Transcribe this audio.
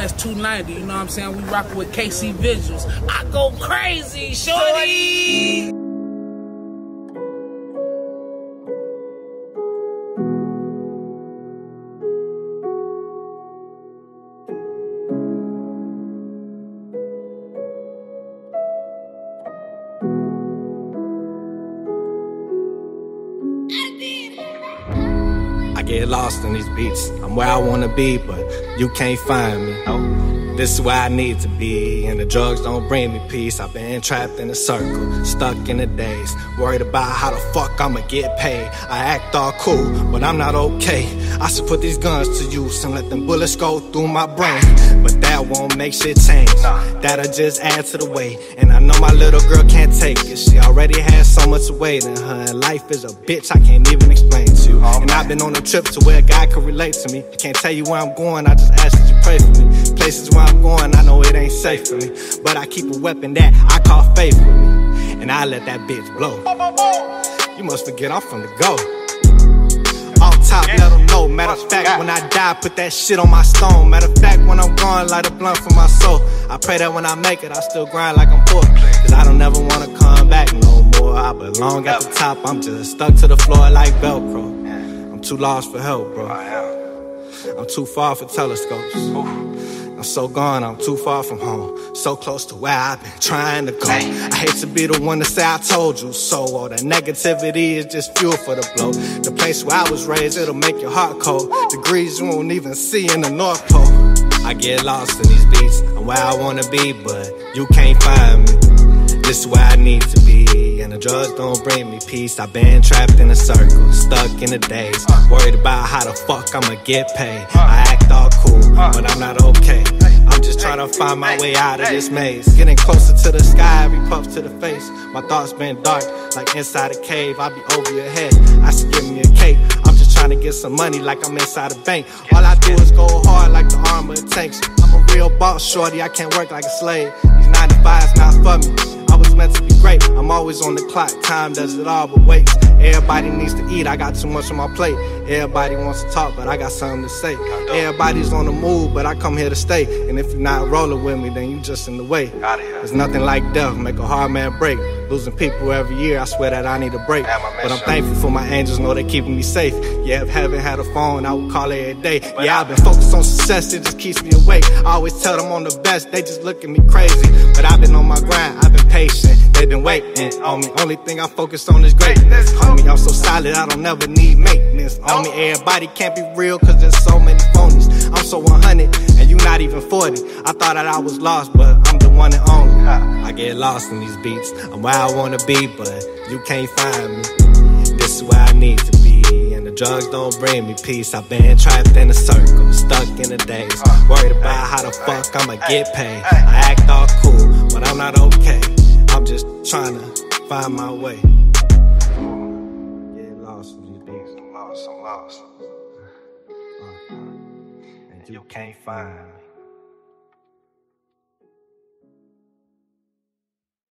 West 290. You know what I'm saying? We rockin' with KC Visuals. I go crazy, shorty. Get lost in these beats. I'm where I wanna be, but you can't find me. No. This is where I need to be, and the drugs don't bring me peace. I've been trapped in a circle, stuck in the days, worried about how the fuck I'ma get paid. I act all cool, but I'm not okay. I should put these guns to use and let them bullets go through my brain. But that won't make shit change. That'll just add to the weight. And I know my little girl can't take it. She already has so much weight in her, and life is a bitch I can't even explain to you. And I've been on a trip to where guy could relate to me. I can't tell you where I'm going, I just ask that you pray for me. Places where I'm going, I know it ain't safe for me. But I keep a weapon that I call faith with me. And I let that bitch blow. You must forget I'm from the go. Top, let them know. Matter of fact, when I die, put that shit on my stone. Matter of fact, when I'm gone, light a blunt for my soul. I pray that when I make it, I still grind like I'm poor. Cause I don't ever wanna come back no more. I belong at the top, I'm just stuck to the floor like Velcro. I'm too lost for help, bro. I'm too far for telescopes. I'm so gone, I'm too far from home. So close to where I've been trying to go. I hate to be the one to say I told you so. All that negativity is just fuel for the blow. The place where I was raised, it'll make your heart cold. Degrees you won't even see in the North Pole. I get lost in these beats. I'm where I wanna be, but you can't find me. This is where I need to be, and the drugs don't bring me peace. I've been trapped in a circle, stuck in the days, worried about how the fuck I'ma get paid. I act all cool, but I'm not okay. I'm just trying to find my way out of this maze. Getting closer to the sky, every puff to the face. My thoughts been dark, like inside a cave. I be over your head. I should give me a cape. I'm just trying to get some money, like I'm inside a bank. All I do is go hard, like the armor it takes. I'm a real boss, shorty. I can't work like a slave. These 95's not for me. Was meant to be great. I'm always on the clock. Time does it all, but wait. Everybody needs to eat. I got too much on my plate. Everybody wants to talk, but I got something to say. Everybody's on the move, but I come here to stay. And if you're not rolling with me, then you just in the way. There's nothing like death, make a hard man break. Losing people every year, I swear that I need a break. But I'm thankful for my angels, know they keeping me safe. Yeah, if heaven had a phone, I would call every day. Yeah, I've been focused on success, it just keeps me awake. I always tell them I'm the best, they just look at me crazy. But I've been on my grind, I've been patient. They've been waiting on me. Only thing I focus on is greatness. Homie, I'm so solid, I don't never need maintenance. On me, everybody can't be real, cause there's so many phonies. I'm so 100, and you not even 40. I thought that I was lost, but one and only. I get lost in these beats. I'm where I wanna be, but you can't find me. This is where I need to be. And the drugs don't bring me peace. I've been trapped in a circle, stuck in the days. Worried about how the fuck I'ma get paid. I act all cool, but I'm not okay. I'm just trying to find my way. Get lost in these beats. I'm lost, I'm lost. And you can't find me.